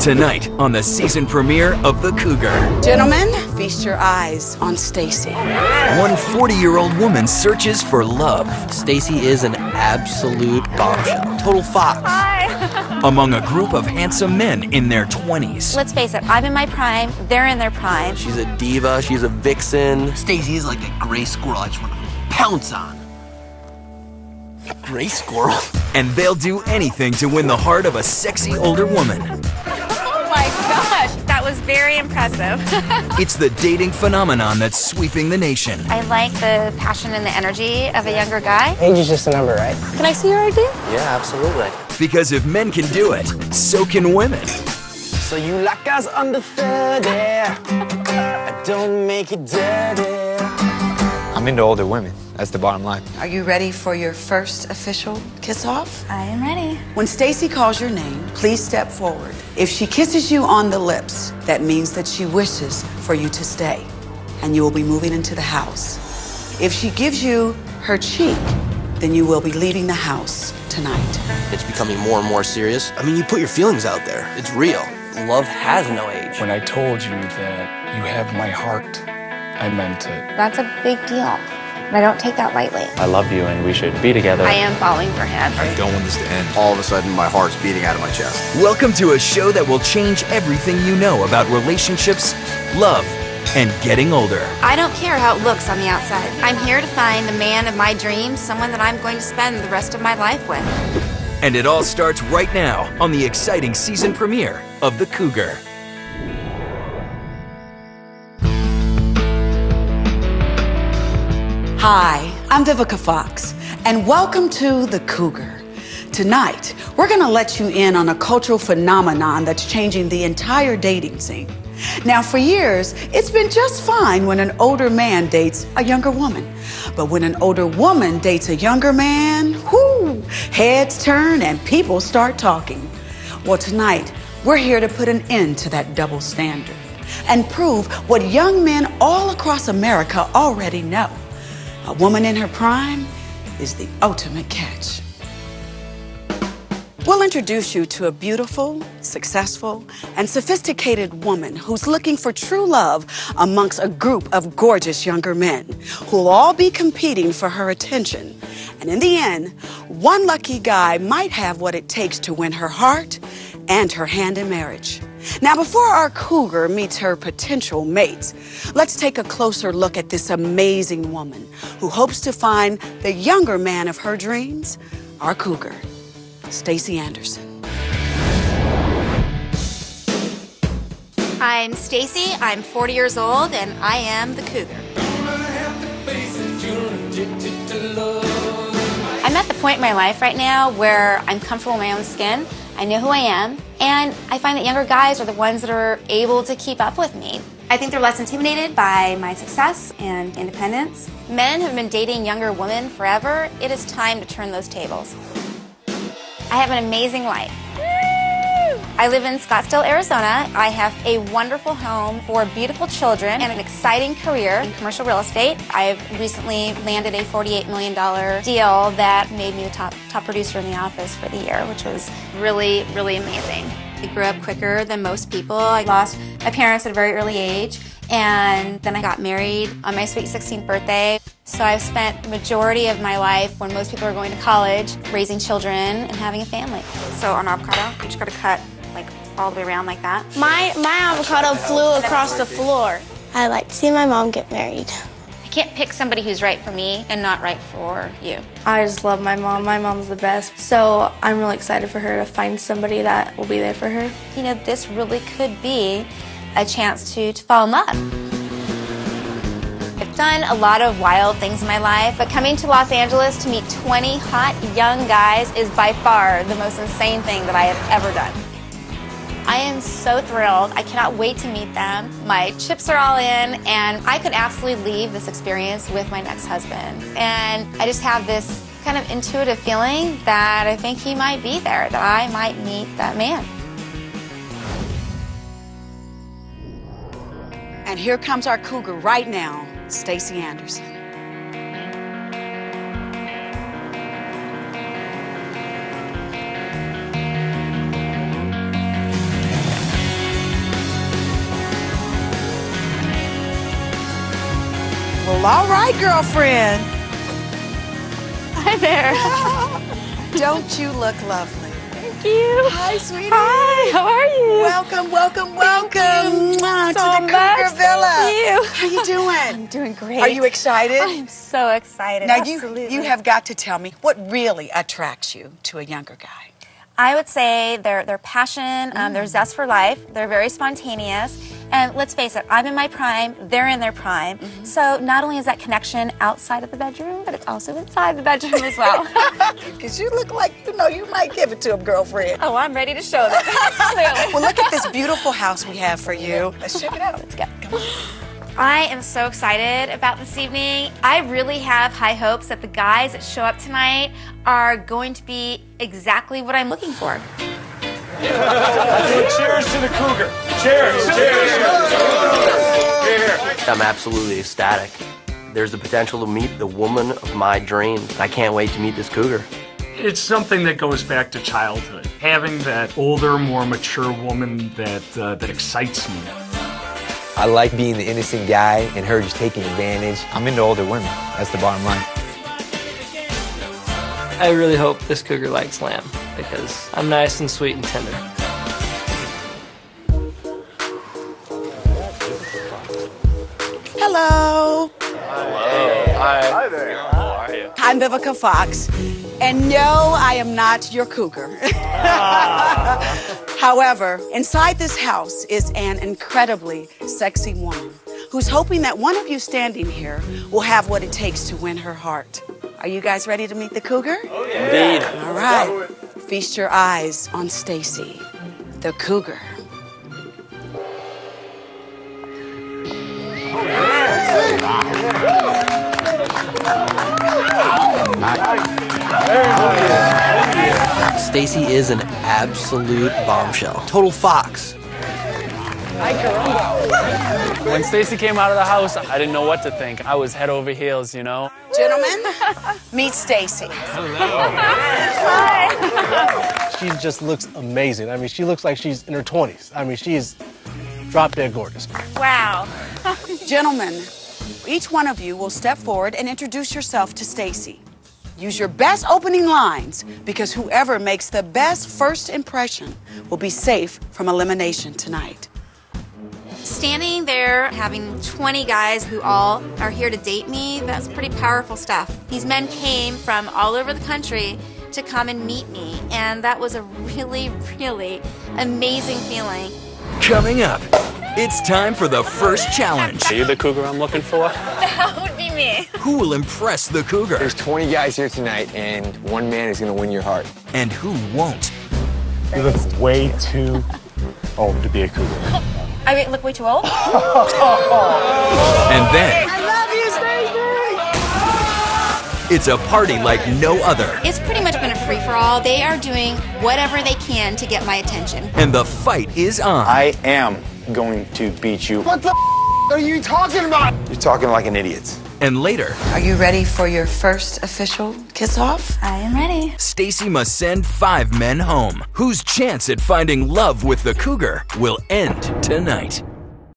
Tonight on the season premiere of The Cougar, Gentlemen, feast your eyes on Stacy. one 40 year old woman searches for love Stacy is an absolute bombshell. Total fox. Hi. among a group of handsome men in their 20s. Let's face it, I'm in my prime, they're in their prime. She's a diva. She's a vixen. Stacy is like a gray squirrel. I just want to pounce on. Gray squirrel. And they'll do anything to win the heart of a sexy older woman. Oh my gosh, that was very impressive. It's the dating phenomenon that's sweeping the nation. I like the passion and the energy of a younger guy. Age is just a number, right? Can I see your ID? Yeah, absolutely. Because if men can do it, so can women. So you like us under 30. Don't make it dirty. I'm into older women. That's the bottom line. Are you ready for your first official kiss off? I am ready. When Stacy calls your name, please step forward. If she kisses you on the lips, that means that she wishes for you to stay, and you will be moving into the house. If she gives you her cheek, then you will be leaving the house tonight. It's becoming more and more serious. I mean, you put your feelings out there. It's real. Love has no age. When I told you that you have my heart, I meant it. That's a big deal. And I don't take that lightly. I love you and we should be together. I am falling for him. I don't want this to end. all of a sudden my heart's beating out of my chest. Welcome to a show that will change everything you know about relationships, love, and getting older. I don't care how it looks on the outside. I'm here to find the man of my dreams, someone that I'm going to spend the rest of my life with. And it all starts right now on the exciting season premiere of The Cougar. Hi, I'm Vivica Fox, and welcome to The Cougar. Tonight, we're going to let you in on a cultural phenomenon that's changing the entire dating scene. Now, for years, it's been just fine when an older man dates a younger woman. But when an older woman dates a younger man, whoo, heads turn and people start talking. Well, tonight, we're here to put an end to that double standard and prove what young men all across America already know. A woman in her prime is the ultimate catch. We'll introduce you to a beautiful, successful, and sophisticated woman who's looking for true love amongst a group of gorgeous younger men who'll all be competing for her attention. And in the end, one lucky guy might have what it takes to win her heart and her hand in marriage. Now, before our cougar meets her potential mates, let's take a closer look at this amazing woman who hopes to find the younger man of her dreams, our cougar, Stacy Anderson. I'm Stacy, I'm 40 years old, and I am the cougar. I'm at the point in my life right now where I'm comfortable in my own skin. I know who I am, and I find that younger guys are the ones that are able to keep up with me. I think they're less intimidated by my success and independence. Men have been dating younger women forever. It is time to turn those tables. I have an amazing life. I live in Scottsdale, Arizona. I have a wonderful home for beautiful children and an exciting career in commercial real estate. I've recently landed a $48 million deal that made me the top, top producer in the office for the year, which was really, really amazing. I grew up quicker than most people. I lost my parents at a very early age, and then I got married on my sweet 16th birthday. So I've spent majority of my life when most people are going to college, raising children and having a family. So on avocado, you just gotta cut all the way around like that. My my avocado flew across the floor. I like to see my mom get married. I can't pick somebody who's right for me and not right for you. I just love my mom. My mom's the best. So I'm really excited for her to find somebody that will be there for her. You know, this really could be a chance to, to fall in love. I've done a lot of wild things in my life, but coming to Los Angeles to meet 20 hot young guys is by far the most insane thing that I have ever done. I am so thrilled. I cannot wait to meet them. My chips are all in, and I could absolutely leave this experience with my next husband. And I just have this kind of intuitive feeling that I think he might be there, that I might meet that man. And here comes our cougar right now, Stacy Anderson. All right, girlfriend. Hi there. Don't you look lovely? Thank you. Hi, sweetie. Hi, how are you? Welcome, welcome, welcome Mwah, so to the much. Cougar Villa. Thank you. How you doing? I'm doing great. Are you excited? I'm so excited. now Absolutely. you you have got to tell me what really attracts you to a younger guy. I would say their their passion, um, Mm. their zest for life. They're very spontaneous. And let's face it, I'm in my prime, they're in their prime. Mm-hmm. So not only is that connection outside of the bedroom, but it's also inside the bedroom as well. Because you look like you know you might give it to him, girlfriend. oh, I'm ready to show them. Well, look at this beautiful house we have for you. Let's check it out. Let's go. I am so excited about this evening. I really have high hopes that the guys that show up tonight are going to be exactly what I'm looking for. Cheers to the Cougar. Cheers. Cheers. I'm absolutely ecstatic. There's the potential to meet the woman of my dreams. I can't wait to meet this cougar. It's something that goes back to childhood. Having that older, more mature woman that uh, that excites me. I like being the innocent guy and her just taking advantage. I'm into older women. That's the bottom line. I really hope this cougar likes lamb because I'm nice and sweet and tender. Hello. Hello. Hi there. How are you? I'm Vivica Fox, and no, I am not your cougar. Ah. However, inside this house is an incredibly sexy woman who's hoping that one of you standing here will have what it takes to win her heart. Are you guys ready to meet the cougar? Oh Indeed. All right. Feast your eyes on Stacy, the cougar. Stacy is an absolute bombshell. Total fox. When Stacy came out of the house, I didn't know what to think. I was head over heels, you know. Gentlemen, meet Stacy. She just looks amazing. I mean, she looks like she's in her 20s. I mean, she's drop dead gorgeous. Wow. Gentlemen, each one of you will step forward and introduce yourself to Stacy. Use your best opening lines because whoever makes the best first impression will be safe from elimination tonight. Standing there having 20 guys who all are here to date me, that's pretty powerful stuff. These men came from all over the country to come and meet me, and that was a really, really amazing feeling. Coming up, it's time for the first challenge. Are you the cougar I'm looking for? That would be me. Who will impress the cougar There's 20 guys here tonight, and one man is going to win your heart. and who won't? You look way too old to be a cougar. I mean, look way too old. And then I love you, Stacy! it's a party like no other. It's pretty much been a free for all. They are doing whatever they can to get my attention. And the fight is on. I am going to beat you. What the are you talking about? You're talking like an idiot. And later, Are you ready for your first official kiss off? I am ready. Stacy must send five men home, whose chance at finding love with the cougar will end tonight.